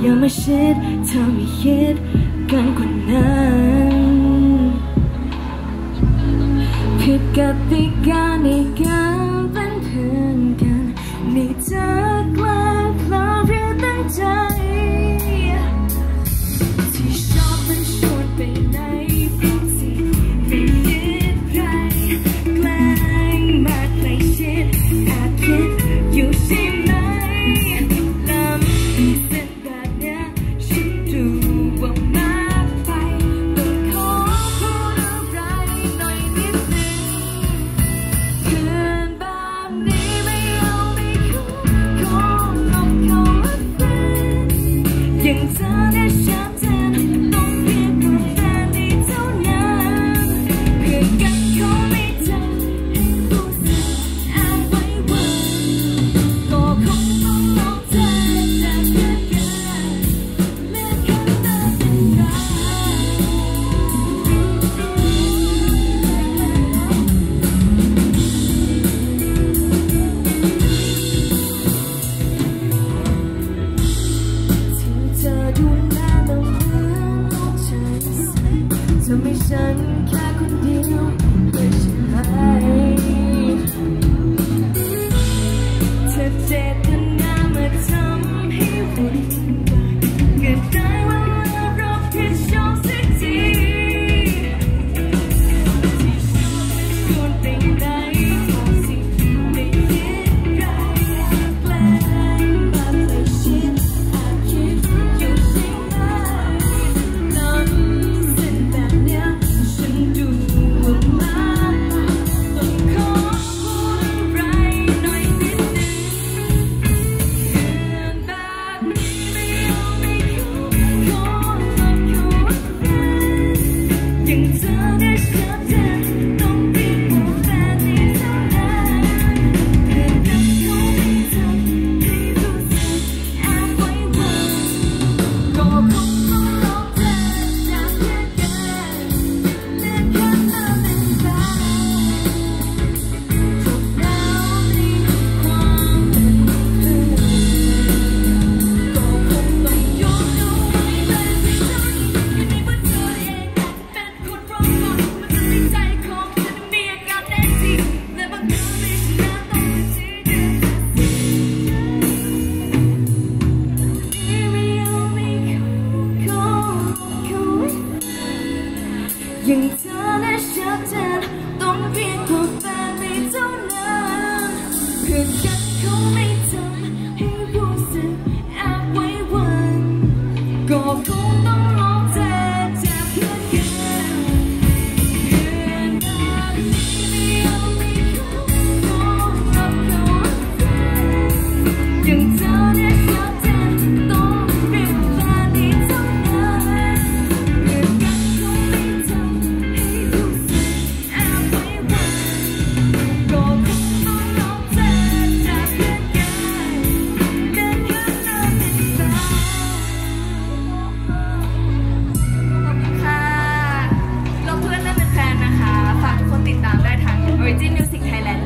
อย่ามาเช็ดทำให้คิดกันกว่านั้นผิดกติกาในการเป็นเพื่อนกัน ในเธอกลางคลาเรื่อตั้งใจ ทำให้ฉันแค่คนเดียวเพื่อฉันหา It's just your